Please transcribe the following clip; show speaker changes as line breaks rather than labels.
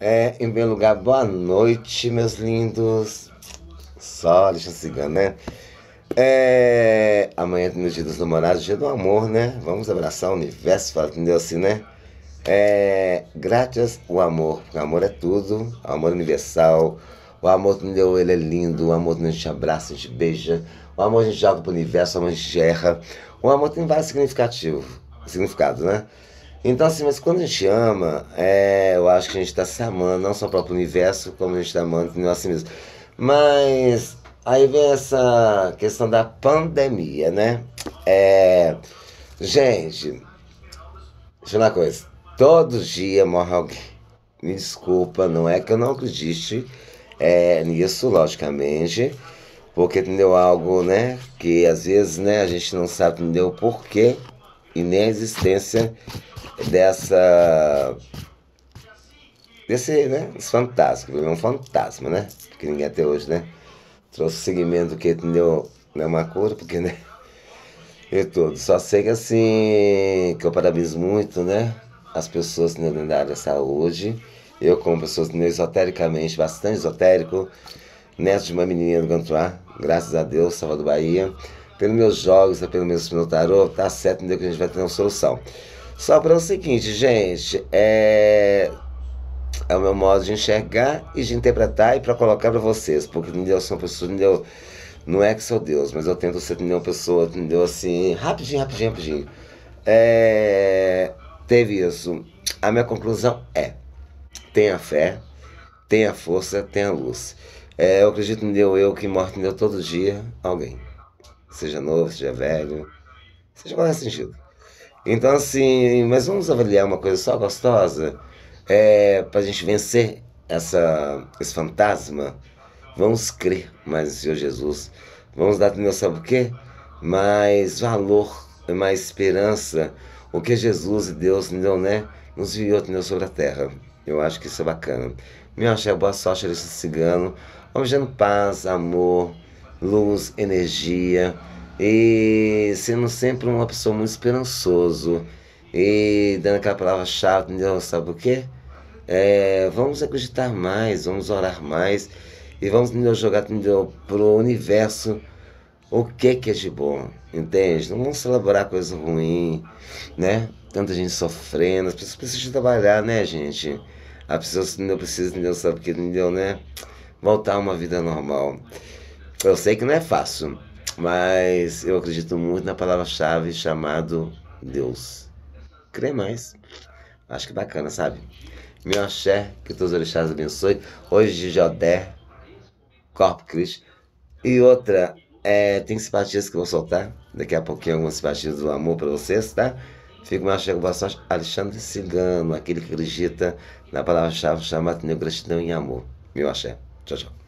É, em primeiro lugar, boa noite, meus lindos. Só deixa Cigano, né? É, amanhã tem o dia dos namorados, dia do amor, né? Vamos abraçar o universo, entendeu assim, né? É, graças o amor, porque o amor é tudo, o amor universal. O amor, entendeu? Ele é lindo, o amor a gente abraça, a gente beija. O amor a gente joga pro universo, o amor a gente erra. O amor tem vários significativos, significados, né? Então, assim, mas quando a gente ama, é, eu acho que a gente está se amando, não só o próprio universo, como a gente está amando entendeu? assim mesmo. Mas aí vem essa questão da pandemia, né? É, gente, deixa eu falar uma coisa. Todo dia morre alguém. Me desculpa, não é que eu não acredite é, nisso, logicamente. Porque entendeu algo, né? Que às vezes né, a gente não sabe entender o porquê e nem a existência dessa. desse, né? Esse fantasma, é um fantasma, né? Que ninguém até hoje, né? Trouxe o segmento que entendeu, não é uma cor, porque, né? E tudo. Só sei que assim, que eu parabenizo muito, né? As pessoas que da área da saúde. Eu, como pessoa esotericamente, bastante esotérico, neto de uma menina do Gantuá, graças a Deus, Salvador Bahia. Pelos meus jogos, pelo meu tarô, tá certo, entendeu? Que a gente vai ter uma solução. Só para o seguinte, gente, é é o meu modo de enxergar e de interpretar e para colocar para vocês, porque entendeu? São pessoas, entendeu? Não é que sou Deus, mas eu tento ser entendeu? uma pessoa, entendeu? Assim, rapidinho, rapidinho, rapidinho. É, teve isso. A minha conclusão é: tenha fé, tenha força, tenha luz. É, eu acredito, entendeu? Eu que morto, entendeu? Todo dia alguém. Seja novo, seja velho, seja qualquer sentido. Então, assim, mas vamos avaliar uma coisa só gostosa é, para a gente vencer essa, esse fantasma. Vamos crer mais em Senhor Jesus. Vamos dar, entendeu, sabe o quê? Mais valor, mais esperança. O que Jesus e Deus, entendeu, né? Nos enviou, entendeu, sobre a terra. Eu acho que isso é bacana. Meu axé, boa sorte desse cigano. Vamos dando paz, amor, luz, energia e sendo sempre uma pessoa muito esperançoso e dando aquela palavra-chave, entendeu? Sabe o quê? É, vamos acreditar mais, vamos orar mais e vamos entendeu, jogar entendeu, pro universo o que, que é de bom, entende? Não vamos elaborar coisa ruim, né? Tanta gente sofrendo, as pessoas precisam trabalhar, né, gente? As pessoas não precisam, entendeu, sabe o que, entendeu, né? Voltar a uma vida normal. Eu sei que não é fácil, mas eu acredito muito na palavra-chave chamado Deus. Crê mais. Acho que bacana, sabe? Meu axé, que todos os orixás abençoe. Hoje de Jodé, Corpo Cristo. E outra, é, tem simpatias que eu vou soltar. Daqui a pouquinho algumas simpatias do amor para vocês, tá? Fico meu axé com bastante Alexandre Cigano, aquele que acredita na palavra-chave chamada gratidão e amor. Meu axé. Tchau, tchau.